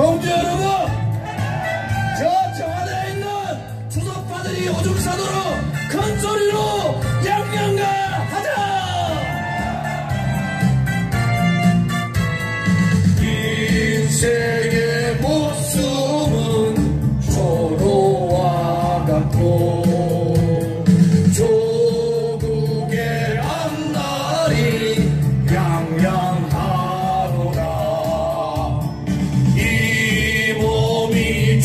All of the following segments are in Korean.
동지 여러분 저 청와대에 있는 주석파들이 오줌 싸도록 큰 소리로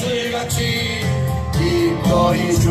이슬같이 기